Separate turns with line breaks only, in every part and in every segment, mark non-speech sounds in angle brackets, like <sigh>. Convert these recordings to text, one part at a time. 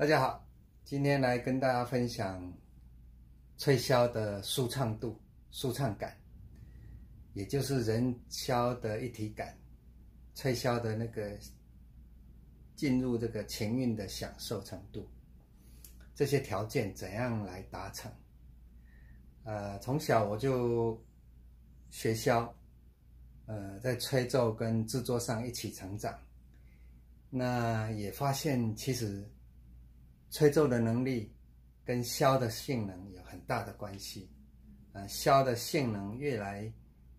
大家好，今天来跟大家分享吹箫的舒畅度、舒畅感，也就是人箫的一体感，吹箫的那个进入这个情韵的享受程度，这些条件怎样来达成？呃，从小我就学箫，呃，在吹奏跟制作上一起成长，那也发现其实。吹奏的能力跟箫的性能有很大的关系，啊，箫的性能越来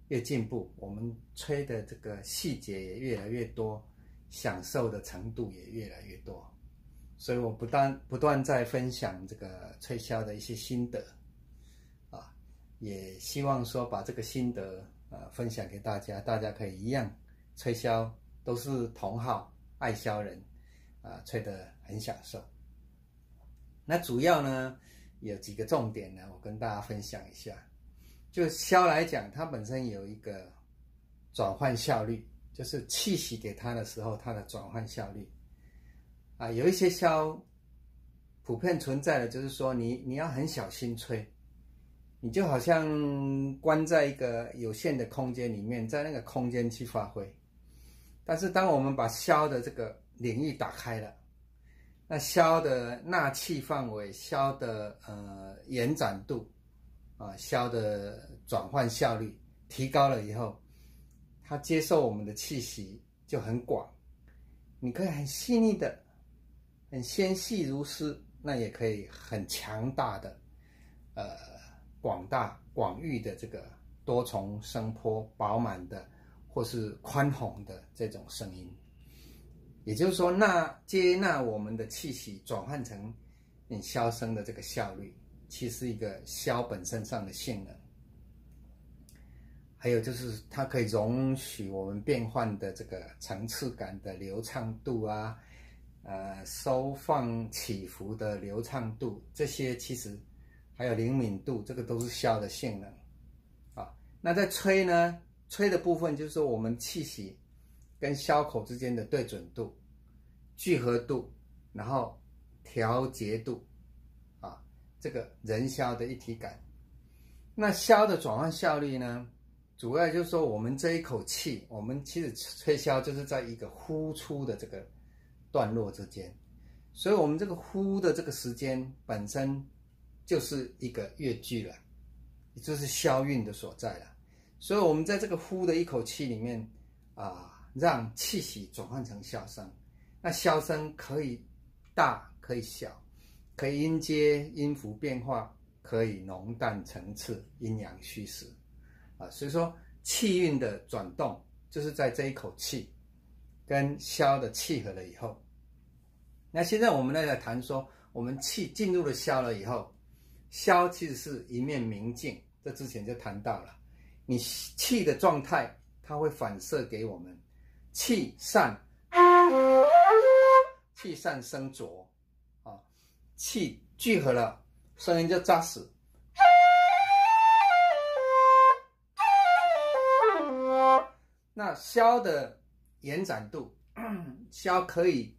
越进步，我们吹的这个细节也越来越多，享受的程度也越来越多，所以我不断不断在分享这个吹箫的一些心得，啊，也希望说把这个心得啊分享给大家，大家可以一样吹箫，都是同好爱箫人，啊，吹得很享受。那主要呢有几个重点呢，我跟大家分享一下。就箫来讲，它本身有一个转换效率，就是气息给它的时候，它的转换效率啊，有一些箫普遍存在的，就是说你你要很小心吹，你就好像关在一个有限的空间里面，在那个空间去发挥。但是当我们把箫的这个领域打开了。那箫的纳气范围、箫的呃延展度啊、箫的转换效率提高了以后，它接受我们的气息就很广。你可以很细腻的、很纤细如丝，那也可以很强大的、呃广大广域的这个多重声波、饱满的或是宽宏的这种声音。也就是说，那接纳我们的气息转换成你箫声的这个效率，其实一个箫本身上的性能。还有就是它可以容许我们变换的这个层次感的流畅度啊，呃，收放起伏的流畅度，这些其实还有灵敏度，这个都是箫的性能啊。那在吹呢，吹的部分就是说我们气息。跟箫口之间的对准度、聚合度，然后调节度，啊，这个人箫的一体感。那箫的转换效率呢？主要就是说，我们这一口气，我们其实吹箫就是在一个呼出的这个段落之间，所以我们这个呼的这个时间本身就是一个乐句了，也就是箫韵的所在了。所以，我们在这个呼的一口气里面啊。让气息转换成箫声，那箫声可以大可以小，可以音阶音符变化，可以浓淡层次阴阳虚实啊，所以说气韵的转动就是在这一口气跟箫的契合了以后。那现在我们来谈说，我们气进入了箫了以后，箫其实是一面明镜，这之前就谈到了，你气的状态，它会反射给我们。气散，气散声浊，啊，气聚合了，声音就扎实。那箫的延展度，<clears throat> 箫可以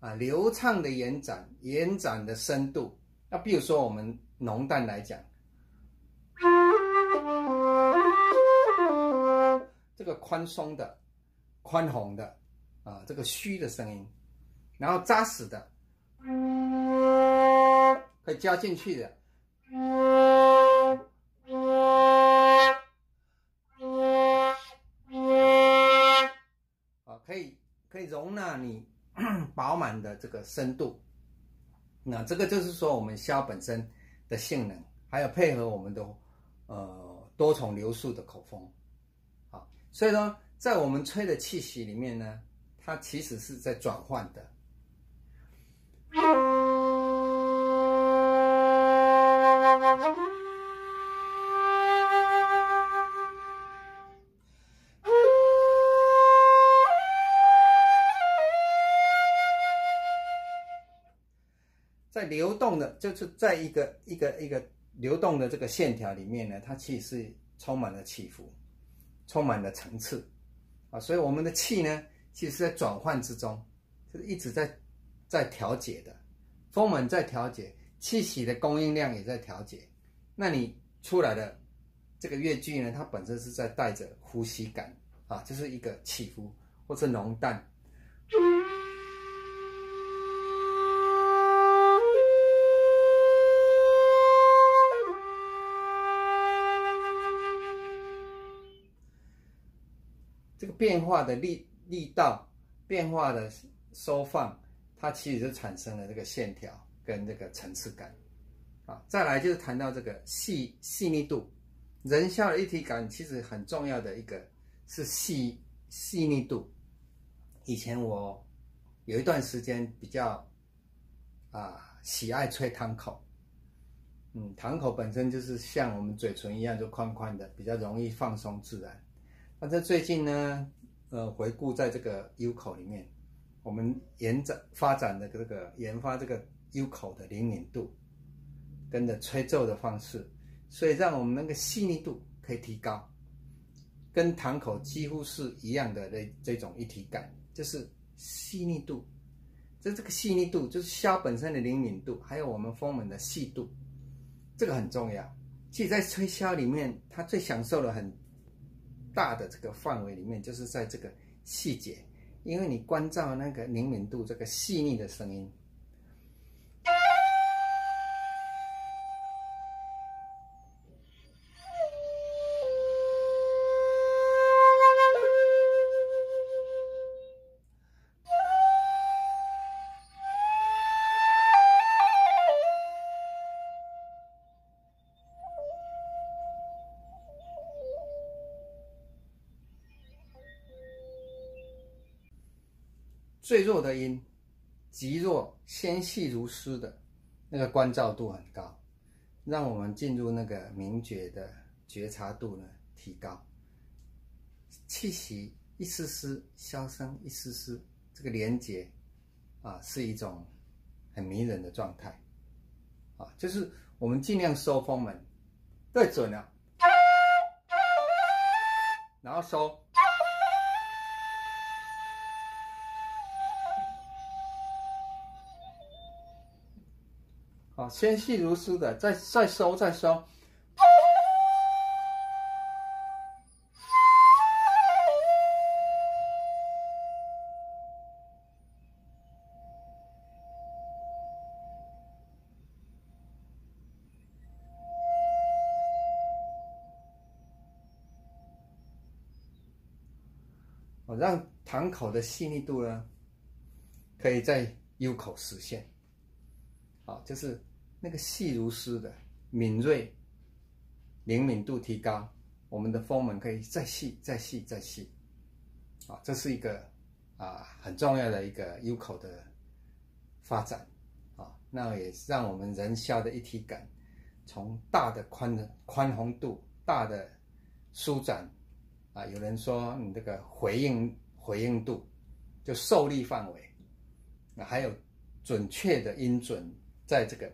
啊流畅的延展，延展的深度。那比如说我们浓淡来讲，这个宽松的。宽宏的啊，这个虚的声音，然后扎实的，可以加进去的，可以可以容纳你 <coughs> 饱满的这个深度。那这个就是说，我们箫本身的性能，还有配合我们的呃多重流速的口风，好，所以说。在我们吹的气息里面呢，它其实是在转换的。在流动的，就是在一个一个一个流动的这个线条里面呢，它其实是充满了起伏，充满了层次。啊，所以我们的气呢，其实是在转换之中，就是一直在在调节的，风门在调节，气息的供应量也在调节。那你出来的这个乐句呢，它本身是在带着呼吸感啊，就是一个起伏或是浓淡。这个变化的力力道，变化的收放，它其实就产生了这个线条跟这个层次感，啊，再来就是谈到这个细细腻度，人像的一体感其实很重要的一个是细细腻度。以前我有一段时间比较啊喜爱吹堂口，嗯，堂口本身就是像我们嘴唇一样就宽宽的，比较容易放松自然。那在最近呢，呃，回顾在这个 U 口里面，我们延展发展的这个研发这个 U 口的灵敏度，跟着吹奏的方式，所以让我们那个细腻度可以提高，跟堂口几乎是一样的这这种一体感，就是细腻度。这这个细腻度就是箫本身的灵敏度，还有我们风门的细度，这个很重要。其实，在吹箫里面，它最享受的很。大的这个范围里面，就是在这个细节，因为你关照那个灵敏度，这个细腻的声音。最弱的音，极弱纤细如丝的，那个关照度很高，让我们进入那个明觉的觉察度呢提高。气息一丝丝，箫声一丝丝，这个连接啊，是一种很迷人的状态啊，就是我们尽量收风门，对准了，然后收。啊，纤细如丝的，再再收，再收。我让堂口的细腻度呢，可以在 U 口实现。好，就是那个细如丝的敏锐、灵敏度提高，我们的风门可以再细、再细、再细。啊，这是一个啊很重要的一个 U 口的发展。啊，那也让我们人肖的一体感，从大的宽的宽宏度、大的舒展，啊，有人说你这个回应回应度，就受力范围，那还有准确的音准。在这个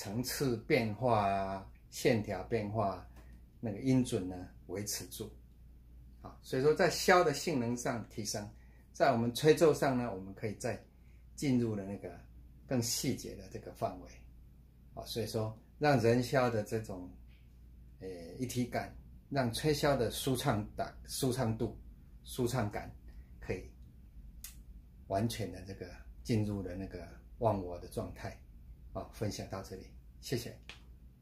层次变化啊，线条变化，那个音准呢维持住，啊，所以说在箫的性能上提升，在我们吹奏上呢，我们可以再进入了那个更细节的这个范围，啊，所以说让人箫的这种呃一体感，让吹箫的舒畅感、舒畅度、舒畅感，可以完全的这个进入了那个忘我的状态。好，分享到这里，谢谢。